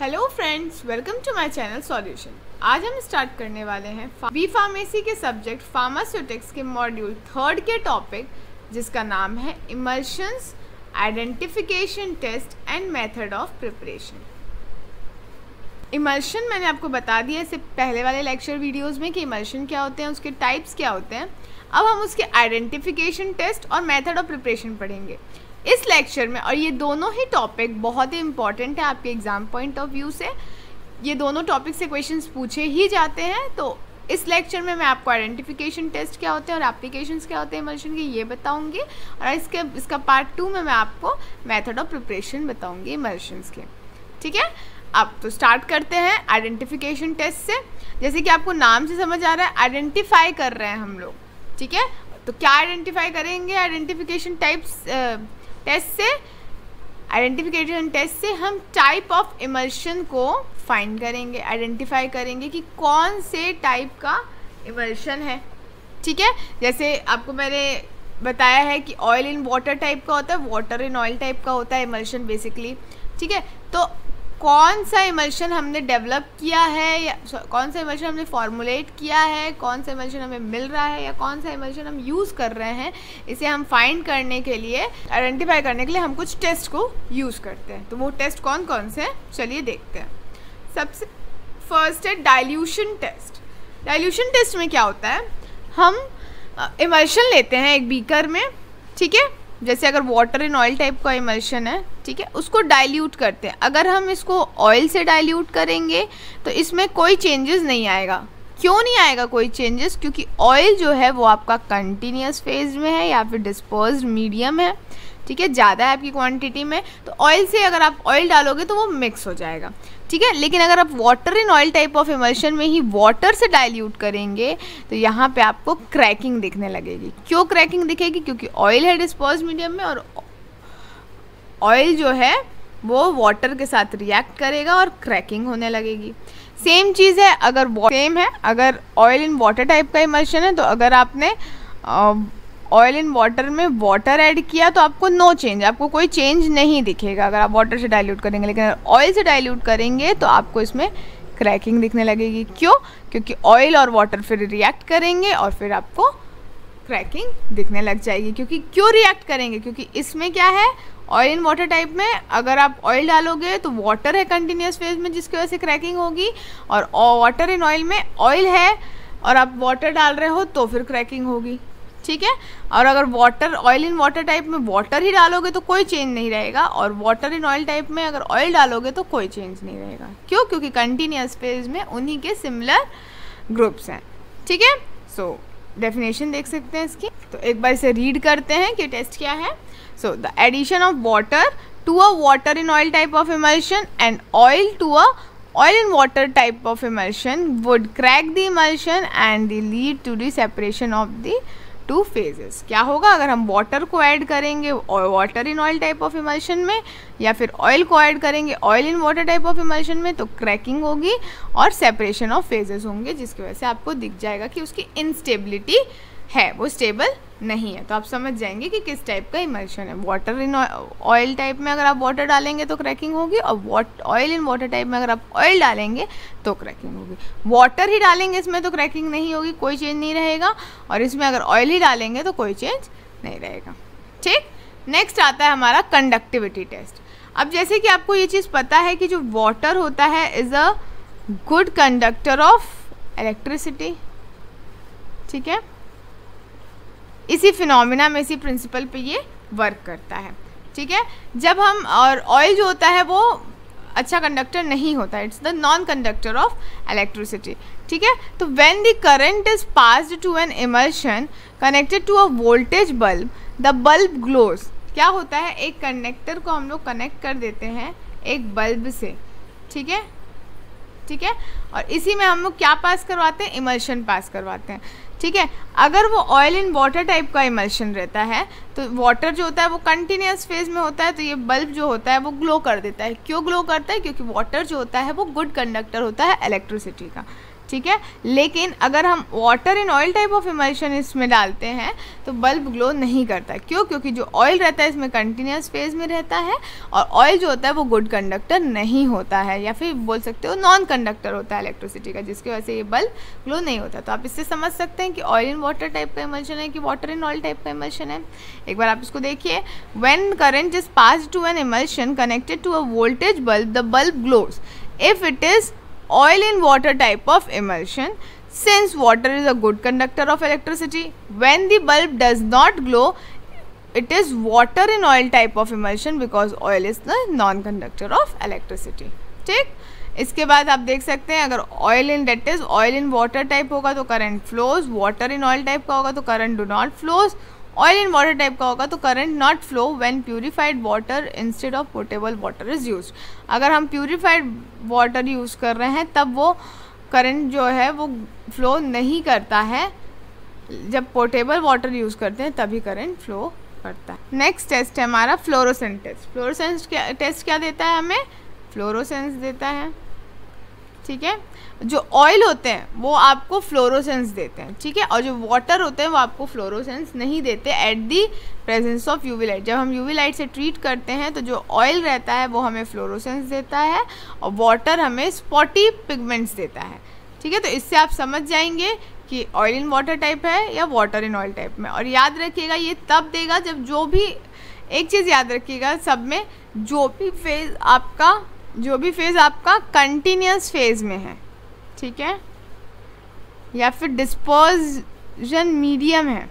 Hello friends welcome to my channel solution आज हम start करने वाले हैं बी फार्मेसी के सब्जेक्ट फार्मास्यूटिक्स के मॉड्यूल थर्ड के टॉपिक जिसका नाम है emulsions identification test and method of preparation emulsion मैंने आपको बता दिया इससे पहले वाले लेक्चर वीडियोस में कि इमल्शन क्या होते हैं, उसके टाइप्स क्या होते हैं। अब हम उसके आइडेंटिफिकेशन टेस्ट और मेथड ऑफ़ प्रिपरेशन पढ़ेंगे। इस लेक्चर में, और ये दोनों ही टॉपिक बहुत ही इंपॉर्टेंट है आपके एग्ज़ाम पॉइंट ऑफ़ व्यू से। ये दोनों टॉपिक से क्वेश्चंस पूछे ही जाते हैं तो इस लेक्चर में मैं आपको आइडेंटिफिकेशन टेस्ट क्या होते हैं और एप्लीकेशंस क्या होते हैं इमल्शन के, ये बताऊँगी। और इसके, इसका पार्ट टू में मैं आपको मेथड ऑफ़ प्रिपरेशन बताऊँगी इमल्शंस के। ठीक है? अब तो स्टार्ट करते हैं आइडेंटिफिकेशन टेस्ट से। जैसे कि आपको नाम से समझ आ रहा है आइडेंटिफाई कर रहे हैं हम लोग। ठीक है? तो क्या आइडेंटिफाई करेंगे? आइडेंटिफिकेशन टाइप्स टेस्ट से आइडेंटिफिकेशन टेस्ट से हम टाइप ऑफ़ इमल्शन को फाइंड करेंगे आइडेंटिफाई करेंगे कि कौन से टाइप का इमल्शन है। ठीक है? जैसे आपको मैंने बताया है कि ऑयल इन वाटर टाइप का होता है वाटर इन ऑयल टाइप का होता है इमल्शन बेसिकली ठीक है? तो कौन सा इमल्शन हमने डेवलप किया है या कौन सा इमल्शन हमने फॉर्मुलेट किया है कौन सा इमल्शन हमें मिल रहा है या कौन सा इमल्शन हम यूज़ कर रहे हैं, इसे हम फाइंड करने के लिए आइडेंटिफाई करने के लिए हम कुछ टेस्ट को यूज़ करते हैं। तो वो टेस्ट कौन कौन से हैं? चलिए देखते हैं। सबसे फ़र्स्ट है डाइल्यूशन टेस्ट डाइल्यूशन टेस्ट में क्या होता है? हम इमल्शन लेते हैं एक बीकर में, ठीक है? जैसे अगर वाटर इन ऑयल टाइप का इमल्शन है, ठीक है, उसको डाइल्यूट करते हैं। अगर हम इसको ऑयल से डाइल्यूट करेंगे तो इसमें कोई चेंजेस नहीं आएगा। क्यों नहीं आएगा कोई चेंजेस क्योंकि ऑयल जो है, वो आपका कंटिन्यूस फ़ेज़ में है या फिर डिस्पोज मीडियम है। ठीक है? ज़्यादा है आपकी क्वांटिटी में तो ऑयल से अगर आप ऑयल डालोगे तो वो मिक्स हो जाएगा। ठीक है? लेकिन अगर आप water in oil type of emulsion में ही वाटर से डाइल्यूट करेंगे तो यहाँ पे आपको क्रैकिंग दिखने लगेगी। क्यों क्रैकिंग दिखेगी? क्योंकि ऑयल है डिस्पोज मीडियम में और ऑयल जो है, वो वाटर के साथ रिएक्ट करेगा और क्रैकिंग होने लगेगी। सेम चीज़ है, अगर सेम है, अगर ऑयल इन वाटर टाइप का इमल्शन है तो अगर आपने ऑयल इन वाटर में वाटर ऐड किया तो आपको नो चेंज आपको कोई चेंज नहीं दिखेगा। अगर आप वाटर से डाइल्यूट करेंगे, लेकिन ऑयल से डाइल्यूट करेंगे तो आपको इसमें क्रैकिंग दिखने लगेगी। क्यों? क्योंकि ऑयल और वाटर फिर रिएक्ट करेंगे और फिर आपको क्रैकिंग दिखने लग जाएगी। क्योंकि क्यों रिएक्ट करेंगे? क्योंकि इसमें क्या है? ऑयल इन वाटर टाइप में अगर आप ऑयल डालोगे तो वाटर है कंटिन्यूस फ़ेज़ में, जिसकी वजह से क्रैकिंग होगी। और वाटर इन ऑयल में ऑयल है और आप वाटर डाल रहे हो तो फिर क्रैकिंग होगी। ठीक है? और अगर water oil in water type में वाटर ही डालोगे तो कोई चेंज नहीं रहेगा और वाटर इन ऑयल टाइप में अगर ऑयल डालोगे तो कोई चेंज नहीं रहेगा। क्यों? क्योंकि कंटिन्यूस फ़ेज़ में उन्हीं के सिमिलर ग्रुप्स हैं। ठीक है? सो डेफिनेशन देख सकते हैं इसकी। तो एक बार इसे रीड करते हैं कि टेस्ट क्या है। So the addition of water to a water in oil type of emulsion and oil to a oil in water type of emulsion would crack the emulsion and they lead to the separation of the two phases क्या होगा? अगर हम water को add करेंगे water in oil type of emulsion में, या फिर oil को ऐड करेंगे oil in water type of emulsion में तो क्रैकिंग होगी और सेपरेशन ऑफ़ फेजेस होंगे, जिसकी वजह से आपको दिख जाएगा कि उसकी इनस्टेबिलिटी है, वो स्टेबल नहीं है। तो आप समझ जाएँगे कि किस टाइप का इमल्शन है। वाटर इन ऑयल टाइप में अगर आप वाटर डालेंगे तो क्रैकिंग होगी और water oil in water type में अगर आप ऑयल डालेंगे तो क्रैकिंग होगी। वाटर ही डालेंगे इसमें तो क्रैकिंग नहीं होगी, कोई चेंज नहीं रहेगा। और इसमें अगर ऑयल ही डालेंगे तो कोई चेंज नहीं रहेगा। ठीक? नेक्स्ट आता है हमारा कंडक्टिविटी टेस्ट अब जैसे कि आपको ये चीज़ पता है कि जो वाटर होता है is a good conductor of electricity ठीक है? इसी फिनोमिना में, इसी प्रिंसिपल पे ये वर्क करता है। ठीक है? जब हम, और ऑयल जो होता है वो अच्छा कंडक्टर नहीं होता it's the non conductor of electricity ठीक है? तो when the current is passed to an emulsion connected to a voltage bulb the bulb glows क्या होता है? एक कंडक्टर को हम लोग कनेक्ट कर देते हैं एक बल्ब से। ठीक है? ठीक है? और इसी में हम लोग क्या पास करवाते हैं? इमल्शन पास करवाते हैं। ठीक है? अगर वो ऑयल इन वाटर टाइप का इमल्शन रहता है तो वाटर जो होता है वो कंटिन्यूस फ़ेज़ में होता है तो ये बल्ब जो होता है वो ग्लो कर देता है। क्यों ग्लो करता है? क्योंकि वाटर जो होता है वो गुड कंडक्टर होता है इलेक्ट्रिसिटी का। ठीक है? लेकिन अगर हम water in oil type of emulsion इसमें डालते हैं तो बल्ब ग्लो नहीं करता। क्यों? क्योंकि जो ऑयल रहता है इसमें कंटिन्यूस फ़ेज़ में रहता है और ऑयल जो होता है वो गुड कंडक्टर नहीं होता है, या फिर बोल सकते हो नॉन कंडक्टर होता है इलेक्ट्रिसिटी का, जिसकी वजह से ये बल्ब ग्लो नहीं होता। तो आप इससे समझ सकते हैं कि ऑयल इन वाटर टाइप का इमल्शन है कि वाटर इन ऑयल टाइप का इमल्शन है। एक बार आप इसको देखिए। When current is pass to an emulsion connected to a voltage bulb the bulb glows if it is oil in water type of emulsion since water is a good conductor of electricity when the bulb does not glow it is water in oil type of emulsion because oil is the non conductor of electricity ठीक? इसके बाद आप देख सकते हैं, अगर oil in that is oil in water type होगा तो current flows water in oil type का होगा तो current do not flows oil in water type का होगा तो current not flow when purified water instead of portable water is use अगर हम प्यूरिफाइड वाटर यूज़ कर रहे हैं, तब वो करंट जो है, वो फ्लो नहीं करता है। जब पोर्टेबल वाटर यूज़ करते हैं, तभी करंट फ्लो करता है। नेक्स्ट टेस्ट है हमारा फ्लोरोसेंट टेस्ट फ्लोरोसेंस टेस्ट क्या देता है हमें? फ्लोरोसेंस देता है। ठीक है? जो ऑयल होते हैं, वो आपको फ्लोरोसेंस देते हैं, ठीक है? और जो वाटर होते हैं, वो आपको फ्लोरोसेंस नहीं देते at the presence of UV light जब हम यूवी लाइट से ट्रीट करते हैं तो जो ऑयल रहता है, वो हमें फ्लोरोसेंस देता है और वाटर हमें स्पॉटी पिगमेंट्स देता है, ठीक है? तो इससे आप समझ जाएँगे कि ऑयल इन वाटर टाइप है या वाटर इन ऑयल टाइप में. और याद रखिएगा, ये तब देगा जब जो भी, एक चीज़ याद रखिएगा सब में, जो भी फ़ेज़ आपका जो भी फ़ेज़ आपका कंटिन्यूस फ़ेज़ में है, ठीक है? या फिर डिस्पोजन मीडियम है,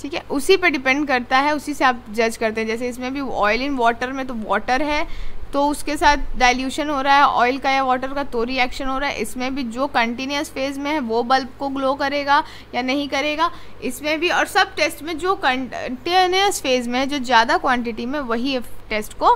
ठीक है? उसी पे डिपेंड करता है, उसी से आप जज करते हैं। जैसे इसमें भी ऑयल इन वाटर में तो वाटर है तो उसके साथ डाइल्यूशन हो रहा है ऑयल का या वाटर का तो रिएक्शन हो रहा है। इसमें भी जो कंटिन्यूस फ़ेज़ में है, वो बल्ब को ग्लो करेगा या नहीं करेगा। इसमें भी और सब टेस्ट में जो कंटिन्यूस फ़ेज़ में है, जो ज़्यादा क्वांटिटी में, वही टेस्ट को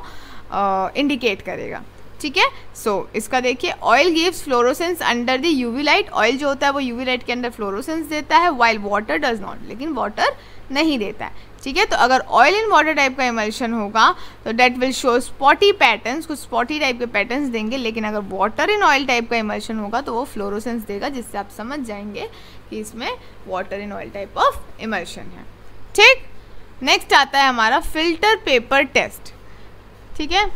इंडिकेट करेगा। ठीक है? सो इसका देखिए oil gives fluorescence under the UV light oil जो होता है वो यूवी लाइट के अंदर फ्लोरोसेंस देता है वाइल वाटर डज नॉट लेकिन वाटर नहीं देता है। ठीक है? तो अगर ऑयल इन वाटर टाइप का इमल्शन होगा तो that will show spotty patterns कुछ स्पॉटी टाइप के पैटर्न्स देंगे, लेकिन अगर वाटर इन ऑयल टाइप का इमल्शन होगा तो वो फ्लोरोसेंस देगा, जिससे आप समझ जाएँगे कि इसमें water in oil type of emulsion है। ठीक? नेक्स्ट आता है हमारा फ़िल्टर पेपर टेस्ट ठीक है?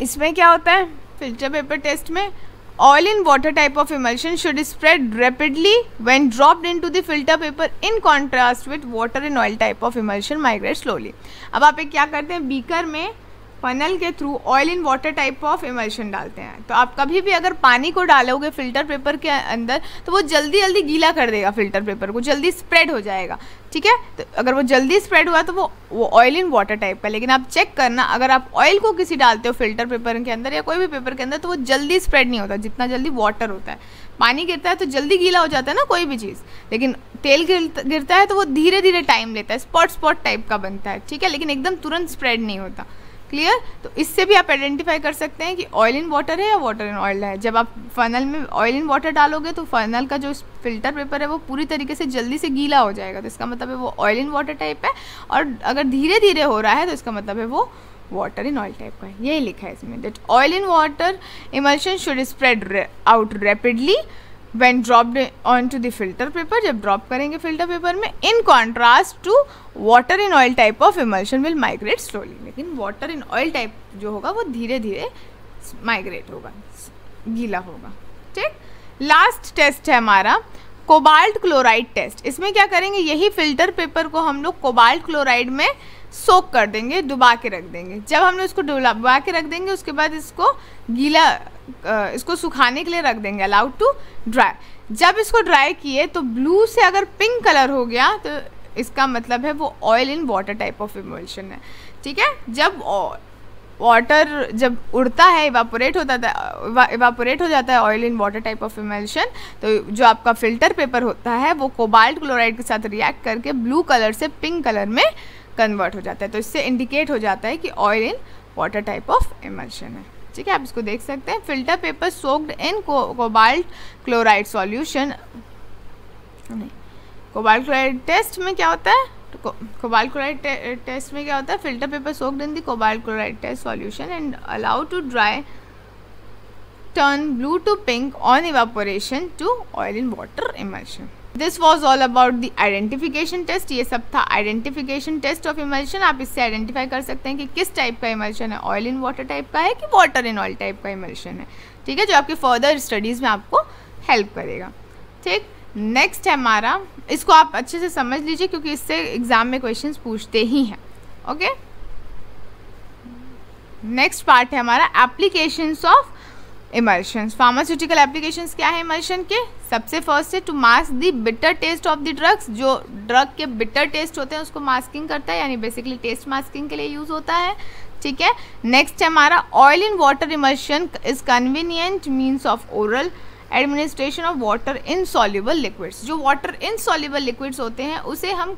इसमें क्या होता है? फ़िल्टर पेपर टेस्ट में oil in water type of emulsion should spread rapidly when dropped into the filter paper in contrast with water in oil type of emulsion migrate slowly अब आप एक क्या करते हैं? बीकर में फनल के through oil in water type of emulsion डालते हैं। तो आप कभी भी अगर पानी को डालोगे फ़िल्टर पेपर के अंदर तो वो जल्दी जल्दी गीला कर देगा फ़िल्टर पेपर को, जल्दी स्प्रेड हो जाएगा। ठीक है? तो अगर वो जल्दी स्प्रेड हुआ तो वो वो ऑयल इन वाटर टाइप का लेकिन आप चेक करना, अगर आप ऑयल को किसी डालते हो फ़िल्टर पेपर के अंदर या कोई भी पेपर के अंदर तो वो जल्दी स्प्रेड नहीं होता, जितना जल्दी वाटर होता है। पानी गिरता है तो जल्दी गीला हो जाता है ना कोई भी चीज़। लेकिन तेल गिरता है तो वो धीरे धीरे टाइम लेता है स्पॉट स्पॉट टाइप का बनता है। ठीक है? लेकिन एकदम तुरंत स्प्रेड नहीं होता। क्लियर तो इससे भी आप आइडेंटिफाई कर सकते हैं कि ऑयल इन वाटर है या वाटर इन ऑयल है। जब आप फनल में ऑयल इन वाटर डालोगे तो फनल का जो फ़िल्टर पेपर है वो पूरी तरीके से जल्दी से गीला हो जाएगा। तो इसका मतलब है वो ऑयल इन वाटर टाइप है और अगर धीरे धीरे हो रहा है तो इसका मतलब है वो वाटर इन ऑयल टाइप का है। यही लिखा है इसमें that oil in water emulsion should spread out rapidly dropped on to the filter paper जब ड्रॉप करेंगे फ़िल्टर पेपर में in contrast to water in oil type of emulsion will migrate slowly लेकिन वाटर इन ऑयल टाइप जो होगा, वो धीरे धीरे migrate होगा, गीला होगा। ठीक? लास्ट टेस्ट है हमारा कोबाल्ट क्लोराइड टेस्ट इसमें क्या करेंगे? यही फ़िल्टर पेपर को हम लोग कोबाल्ट क्लोराइड में सोक कर देंगे, डुबा के रख देंगे। जब हम लोग इसको डुबा के रख देंगे, उसके बाद इसको गीला इसको सुखाने के लिए रख देंगे अलाउड टू ड्राई जब इसको ड्राई किए तो ब्लू से अगर पिंक कलर हो गया तो इसका मतलब है वो oil in water type of emulsion है. ठीक है? जब वाटर जब उड़ता है इवापोरेट होता है इवापोरेट हो जाता है oil in water type of emulsion तो जो आपका फ़िल्टर पेपर होता है, वो कोबाल्ट क्लोराइड के साथ रिएक्ट करके ब्लू कलर से पिंक कलर में कन्वर्ट हो जाता है. तो इससे इंडिकेट हो जाता है कि oil in water type of emulsion है. ठीक है, आप इसको देख सकते हैं। Filter paper soaked in cobalt chloride solution cobalt chloride test में क्या होता है? कोबाल्ट क्लोराइड टेस्ट में क्या होता है? Filter paper soaked in the cobalt chloride test solution and allow to dry turn blue to pink on evaporation to oil in water emulsion. This was all about the identification test ये सब था identification test of emulsion आप इससे identify कर सकते हैं कि किस टाइप का इमल्शन है? ऑयल इन वाटर टाइप का है कि वाटर इन ऑयल टाइप का इमल्शन है? ठीक है, जो आपकी फर्दर स्टडीज़ में आपको हेल्प करेगा। ठीक? नेक्स्ट है हमारा। इसको आप अच्छे से समझ लीजिए क्योंकि इससे एग्ज़ाम में क्वेश्चंस पूछते ही हैं। ओके नेक्स्ट पार्ट है हमारा applications of emulsion pharmaceutical application क्या है इमल्शन के? सबसे फ़र्स्ट है to mask the bitter taste of the drugs जो ड्रग के बिटर टेस्ट होते हैं, उसको मास्किंग करता है, यानी बेसिकली टेस्ट मास्किंग के लिए यूज़ होता है। ठीक है? नेक्स्ट है हमारा oil in water emulsion is convenient means of oral administration of water in soluble liquids जो वाटर इन सॉल्यूबल लिक्विड्स होते हैं, उसे हम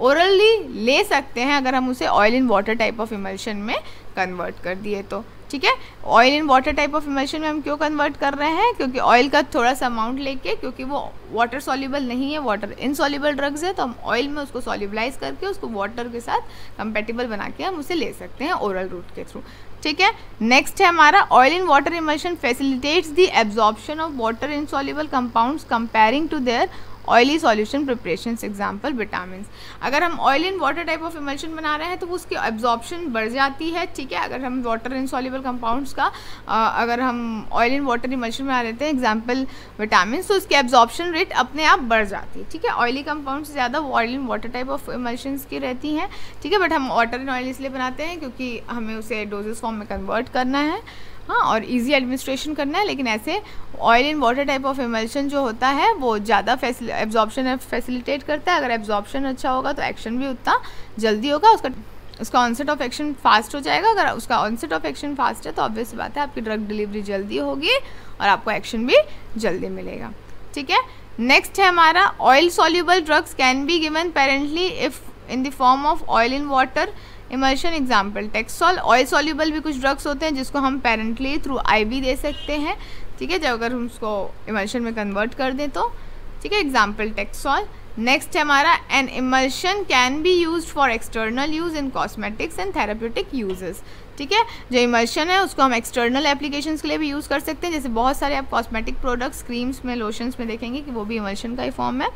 ओरली ले सकते हैं अगर हम उसे oil in water type of emulsion में कन्वर्ट कर दिए तो। ठीक है? Oil in water type of emulsion में हम क्यों कन्वर्ट कर रहे हैं? क्योंकि ऑयल का थोड़ा सा अमाउंट लेके, क्योंकि वो वाटर सॉल्यूबल नहीं है वाटर इनसॉल्यूबल ड्रग्स है तो हम ऑयल में उसको सॉल्यूबलाइज करके उसको वाटर के साथ कंपेटेबल बना के हम उसे ले सकते हैं ओरल रूट के थ्रू ठीक है? नेक्स्ट है हमारा oil in water emulsion facilitates the absorption of water insoluble compounds comparing to their oily solution preparation example vitamin अगर हम oil in water type of emulsion बना रहे हैं तो उसकी एब्जॉर्प्शन बढ़ जाती है ठीक है? अगर हम वाटर इन सॉल्यूबल कंपाउंड्स का आ, अगर हम ऑयल इन वाटर इमल्शन बना लेते हैं एग्ज़ाम्पल विटामिन तो उसकी एब्जॉर्प्शन रेट अपने आप बढ़ जाती है ठीक है? ऑयली कंपाउंड ज़्यादा oil in water type of emulsion की रहती हैं ठीक है? बट हम वाटर इन ऑयल इसलिए बनाते हैं क्योंकि हमें उसे डोजेस फॉर्म में कन्वर्ट करना है। हाँ और इजी एडमिनिस्ट्रेशन करना है, लेकिन ऐसे oil in water type of emulsion जो होता है, वो ज़्यादा एब्जॉर्प्शन फैसिलिटेट करता है। अगर एब्जॉर्प्शन अच्छा होगा तो एक्शन भी उतना जल्दी होगा। उसका उसका ऑनसेट ऑफ़ एक्शन फास्ट हो जाएगा। अगर उसका ऑनसेट ऑफ़ एक्शन फास्ट है तो ऑब्वियस बात है, आपकी ड्रग डिलीवरी जल्दी होगी और आपको एक्शन भी जल्दी मिलेगा। ठीक है? नेक्स्ट है हमारा oil soluble drugs can be given parenterally if in the form of oil in water emulsion example taxol oil soluble भी कुछ ड्रग्स होते हैं जिसको हम पेरेंटली थ्रू आईवी दे सकते हैं। ठीक है, जब अगर हम उसको इमर्शन में कन्वर्ट कर दें तो। ठीक है एग्ज़ाम्पल टेक्सॉल नेक्स्ट है हमारा an emulsion can be use for external use in cosmetics and therapeutic uses ठीक है, जो इमल्शन है उसको हम एक्सटर्नल एप्लीकेशंस के लिए भी यूज़ कर सकते हैं। जैसे बहुत सारे आप कॉस्मेटिक प्रोडक्ट्स क्रीम्स में लोशंस में देखेंगे कि वो भी इमल्शन का ही फॉर्म है।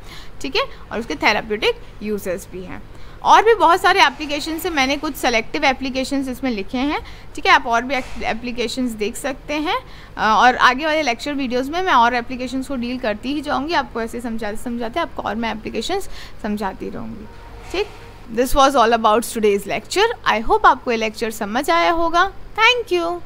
ठीक है, और उसके थेराप्यूटिक यूजेस भी हैं। और भी बहुत सारे एप्लीकेशन से मैंने कुछ सेलेक्टिव एप्लीकेशन इसमें लिखे हैं। ठीक है, आप और भी एप्लीकेशन देख सकते हैं। और आगे वाले लेक्चर वीडियोस में मैं और एप्लीकेशन को डील करती ही जाऊँगी। आपको ऐसे समझाते समझाते आपको और मैं एप्लीकेशन समझाती रहूँगी। ठीक? This was all about today's lecture I hope आपको ये लेक्चर समझ आया होगा। Thank you